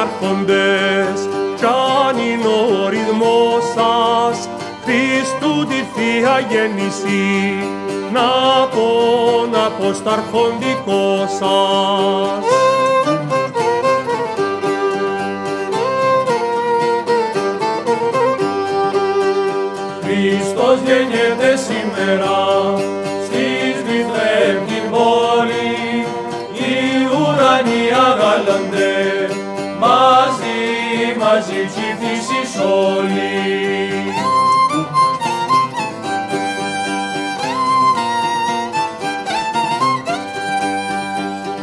άρχοντες κι αν είναι ο ρυθμός σας Χριστού τη Θεία Γέννηση να πω, να πω στα αρχοντικό σας. Χριστός γεννιέται σήμερα μαζί, μαζί ψηφίσεις όλοι.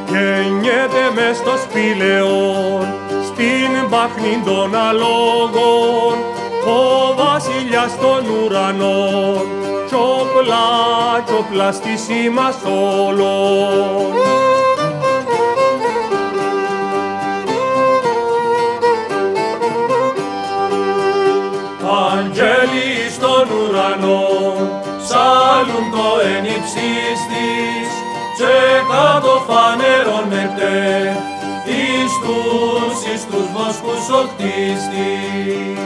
Γεννιέται μες στο σπήλαιον στην πάχνη των αλόγων ο βασιλιάς των ουρανών κι όπλα, κι όπλα στη σήμα όλων. Σάλουν το ενυψής της και κάτω φανερώνεται εις τους, εις τους βοσκούς ο κτίστης.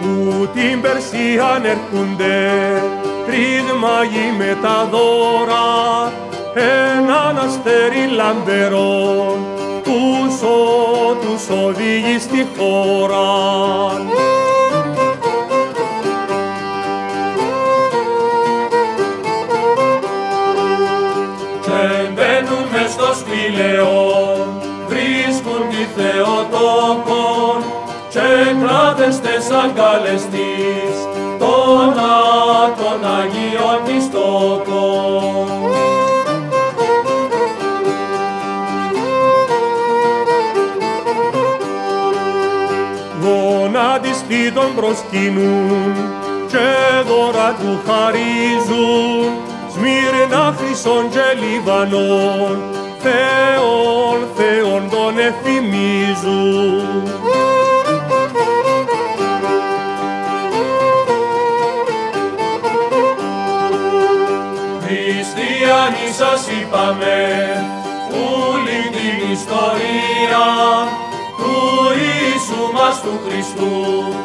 Που την Περσίαν ερχούνται τρεις μάγοι με τα δώρα έναν αστέρι λαμπερό τους, ο, τους οδηγεί στη χώρα. και μπαίνουν μες στο σπήλαιο, βρίσκουν τη Θεοτόκον και κράτες τες αγκάλες Γονάτιστοι τον προσκυνούν και δώρα του χαρίζουν. Σμύρνα χρυσών και Λιβανών Θεόν, Θεόν τον εφημίζουν. Χριστιανοί σας είπαμε όλη την ιστορία του Ιησού μας του Χριστού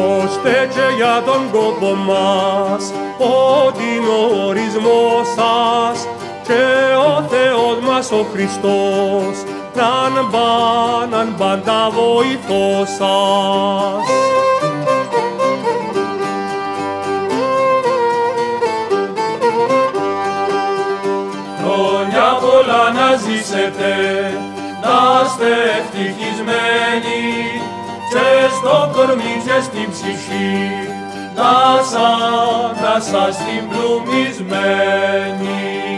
Δώστε και για τον κόπο μας ότι είναι ο ορισμός σας και ο Θεός μας ο Χριστός να μπα, να πάντα βοηθός σας. Χρόνια πολλά να ζήσετε, να είστε ευτυχισμένοι και στο κορμί και στην ψυχή να σας, να σας την πλουμισμένη.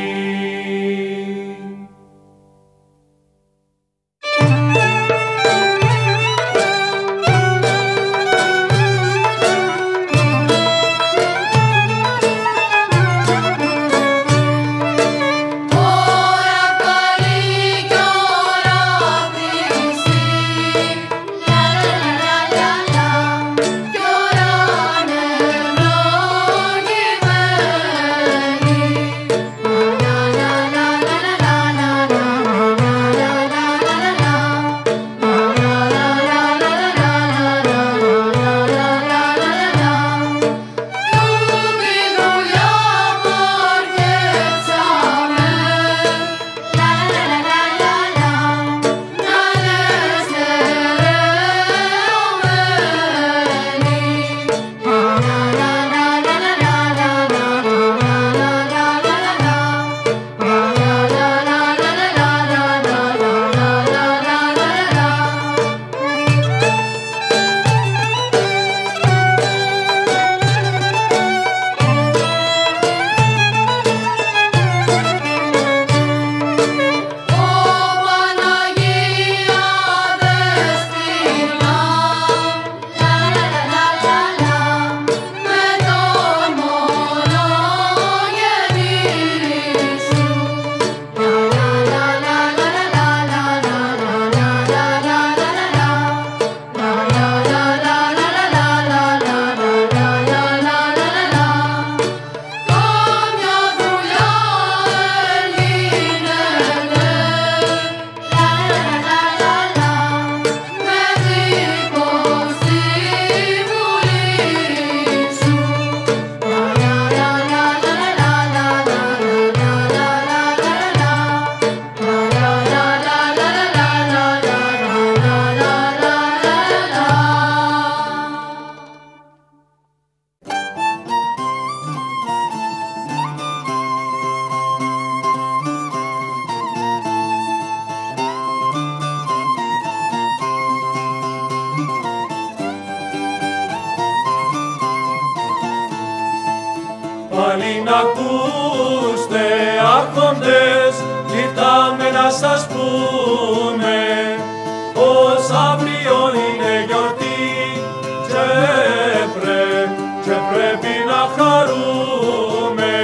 Και πρέπει να χαρούμε.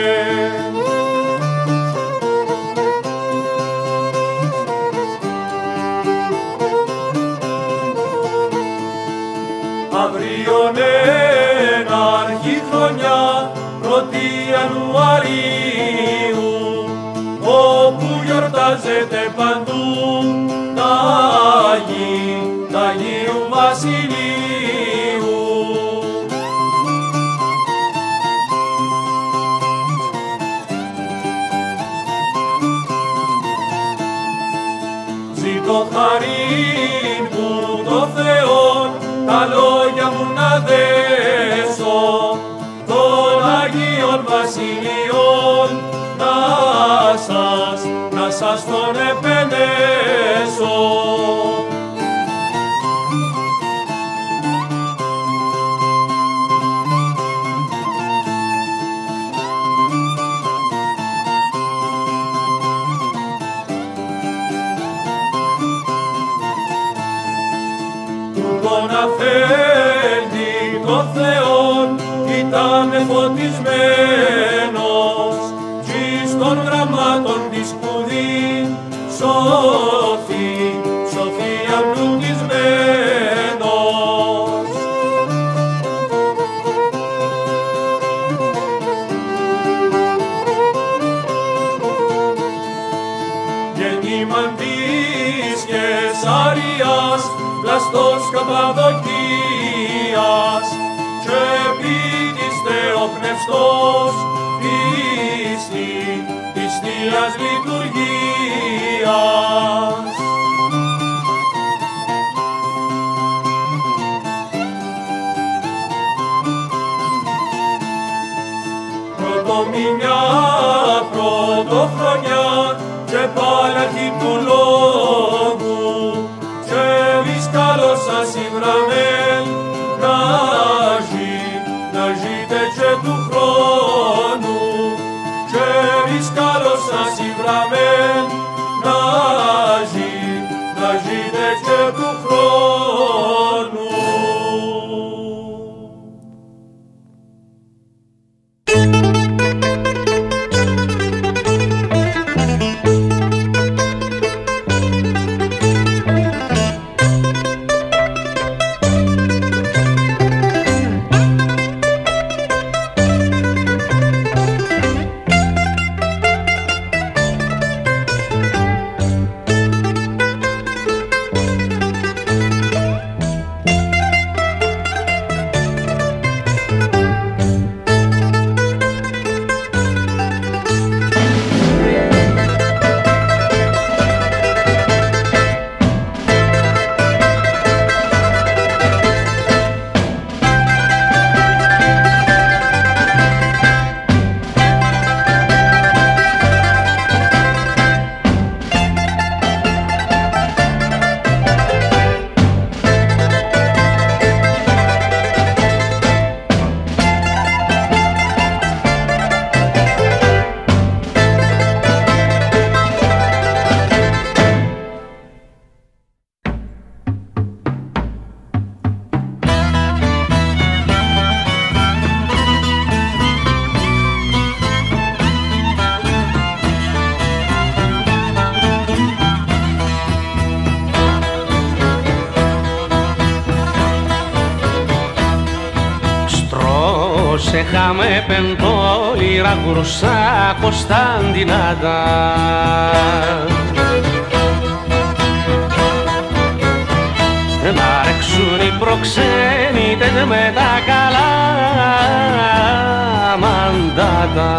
Αύριο να αρχή χρονιά πρώτη Ιανουαρίου όπου γιορτάζεται παντού τα Αγί, τα Αγίου Βασιλείου. Να σας τον επενέσω. τον αφέντη το Θεόν ήταν φωτισμένος κι των Κεσαρίας, πλαστός Καπαδοκίας και ποιητής θεοπνευστός πίστη της Θείας Λειτουργίας. Πρωτομηνιά, πρωτοχρονιά και πάλι αρχή του Στρώσεχαμε πεντόλυρα γουρσά Κωνσταντινάτα Να ρεξούν οι προξένητες με τα καλά μαντάτα.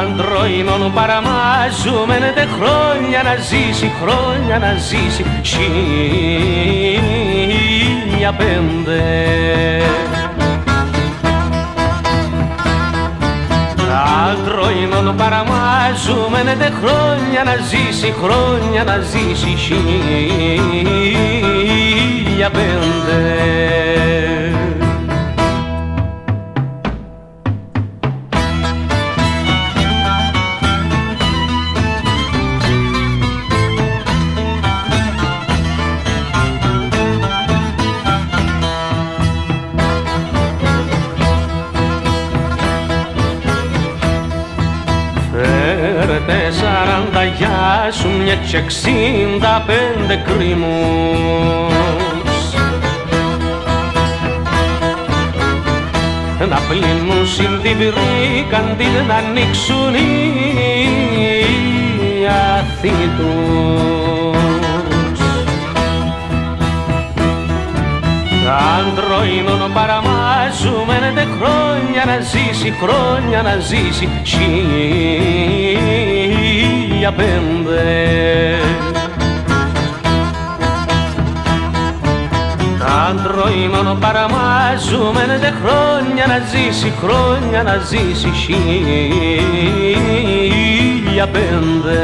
Αντροϊνών παραμάζουμε τε χρόνια να ζήσει, χρόνια να ζήσει χίλια πέντε. Αντροϊνών παραμάζουμε τε χρόνια να ζήσει, χρόνια να ζήσει χίλια πέντε. Σου μια και εξήντα πέντε κρίμους να πλύνουν συνδυβρήκαν την να ανοίξουν οι Αθήνοι τους. Αντροϊνών παραμάζουμε δε χρόνια να ζήσει, χρόνια να ζήσει χίλια πέντε. Αντροϊνών παραμάζουμε δε χρόνια να ζήσει, χρόνια να ζήσει χίλια πέντε.